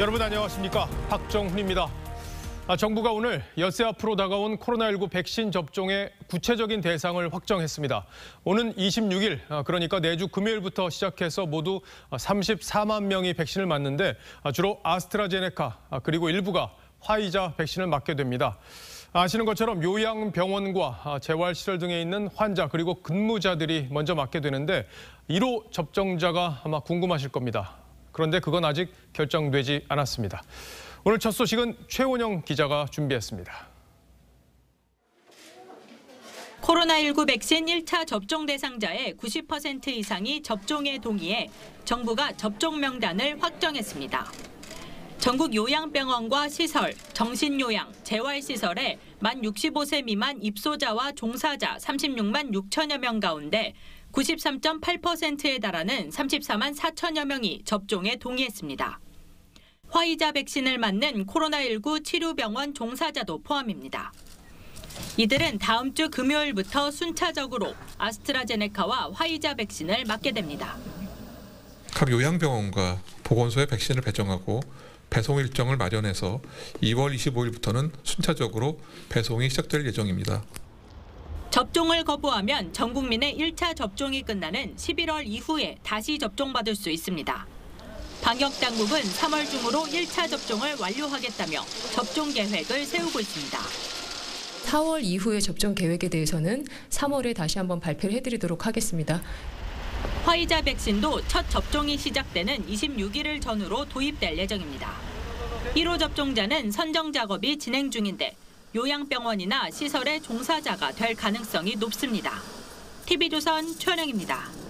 여러분 안녕하십니까 박정훈입니다. 아, 정부가 오늘 엿새 앞으로 다가온 코로나19 백신 접종의 구체적인 대상을 확정했습니다. 오는 26일 아, 그러니까 내주 금요일부터 시작해서 모두 34만 명이 백신을 맞는데 아, 주로 아스트라제네카 아, 그리고 일부가 화이자 백신을 맞게 됩니다. 아시는 것처럼 요양병원과 아, 재활시설 등에 있는 환자 그리고 근무자들이 먼저 맞게 되는데 1호 접종자가 아마 궁금하실 겁니다. 그런데 그건 아직 결정되지 않았습니다. 오늘 첫 소식은 최원영 기자가 준비했습니다. 코로나19 백신 1차 접종 대상자의 90% 이상이 접종에 동의해 정부가 접종 명단을 확정했습니다. 전국 요양병원과 시설, 정신요양, 재활시설에 만 65세 미만 입소자와 종사자 36만 6천여 명 가운데 93.8%에 달하는 34만 4천여 명이 접종에 동의했습니다. 화이자 백신을 맞는 코로나19 치료병원 종사자도 포함입니다. 이들은 다음 주 금요일부터 순차적으로 아스트라제네카와 화이자 백신을 맞게 됩니다. 각 요양병원과 보건소에 백신을 배정하고 배송 일정을 마련해서 2월 25일부터는 순차적으로 배송이 시작될 예정입니다. 접종을 거부하면 전 국민의 1차 접종이 끝나는 11월 이후에 다시 접종받을 수 있습니다. 방역 당국은 3월 중으로 1차 접종을 완료하겠다며 접종 계획을 세우고 있습니다. 4월 이후의 접종 계획에 대해서는 3월에 다시 한번 발표를 해드리도록 하겠습니다. 화이자 백신도 첫 접종이 시작되는 26일을 전후로 도입될 예정입니다. 1호 접종자는 선정 작업이 진행 중인데 요양병원이나 시설의 종사자가 될 가능성이 높습니다. TV조선 최은영입니다.